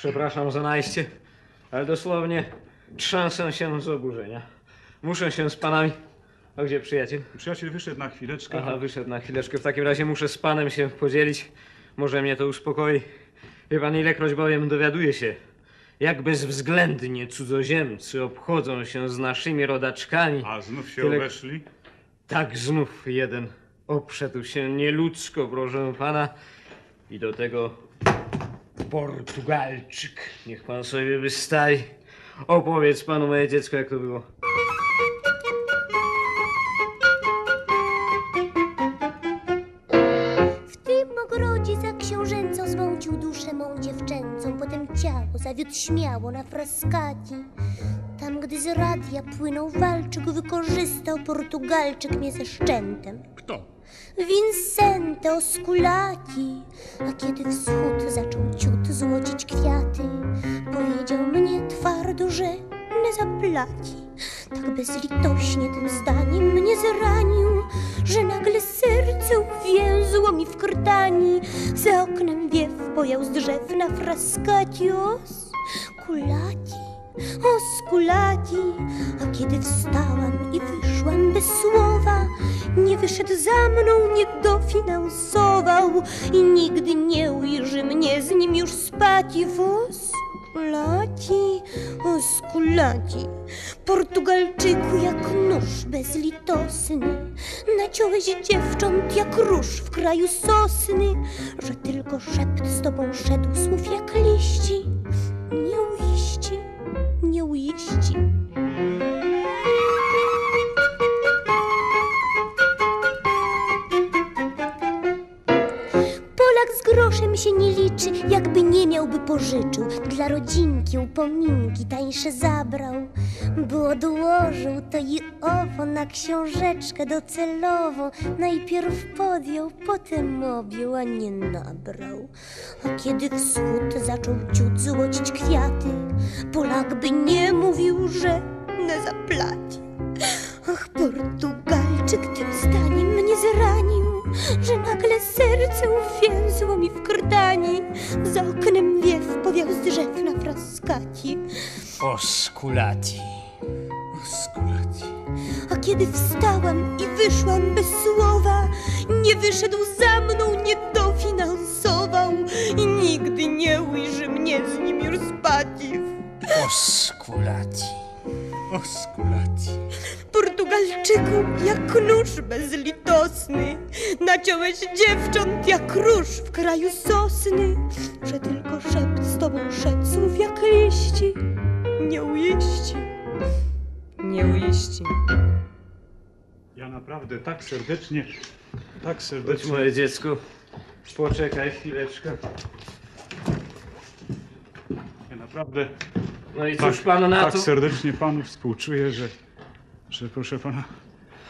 Przepraszam za najście, ale dosłownie trzęsę się z oburzenia. Muszę się z panami... A gdzie przyjaciel? Przyjaciel wyszedł na chwileczkę. Aha, wyszedł na chwileczkę. W takim razie muszę z panem się podzielić. Może mnie to uspokoi. Wie pan, ilekroć bowiem dowiaduje się, jak bezwzględnie cudzoziemcy obchodzą się z naszymi rodaczkami. A znów się Tyle- obeszli? Tak znów jeden obszedł się nieludzko, proszę pana. I do tego Portugalczyk. Niech pan sobie wystawi. Opowiedz panu, moje dziecko, jak to było. W tym ogrodzie za książęcą zwącił duszę mą dziewczęcą, potem ciało zawiódł śmiało na fraskati. Tam, gdy z radia płynął walczyk, wykorzystał Portugalczyk mnie ze szczętem. Kto? Vincente Osculati, a kiedy wschód zaczął ciut złocić kwiaty, powiedział mnie twardo, że nie zaplaci. Tak bezlitośnie tym zdaniem mnie zranił, że nagle serce uwięzło mi w krtani. Za oknem wiew pojał z drzew na fraskati Osculati. Oskulati, a kiedy wstałam i wyszłam bez słowa, nie wyszedł za mną, nie dofinansował i nigdy nie ujrzy mnie z nim już spać. Oskulati, oskulati, Portugalczyku jak nóż bezlitosny, naciąłeś dziewcząt jak róż w kraju sosny, że tylko szept z tobą szedł słów jak liści, nie uiści nie ujeści. Z groszem się nie liczy, jakby nie miałby pożyczył. Dla rodzinki upominki tańsze zabrał, bo odłożył to i owo na książeczkę docelowo. Najpierw podjął, potem objął, a nie nabrał. A kiedy wschód zaczął ciut złocić kwiaty, Polak by nie mówił, że nie zaplaci. Ach, Portugalczyk tym zdaniem mnie zranił, że nagle serce uwięzło powiał z drzew na fraskati. Oskulati. Oskulati. A kiedy wstałam i wyszłam bez słowa, nie wyszedł za mną, nie dofinansował i nigdy nie ujrzy mnie z nim już spać. Oskulati. Oskulati. Portugalczyku, jak nóż bezlitosny, naciąłeś dziewcząt jak róż w kraju sosny, że tylko szept z tobą szedł słów jak liści, nie ujeści, nie ujeści. Ja naprawdę tak serdecznie, tak Chodź, serdecznie. moje dziecko. Poczekaj chwileczkę. Ja naprawdę No i tak, cóż pan na tak to? serdecznie panu współczuję, że, że proszę pana,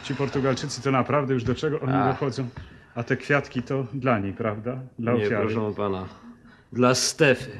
ci Portugalczycy to naprawdę już do czego oni A. dochodzą. A te kwiatki to dla niej, prawda? Dla Nie, ofiary. proszę pana. Dla Stefy.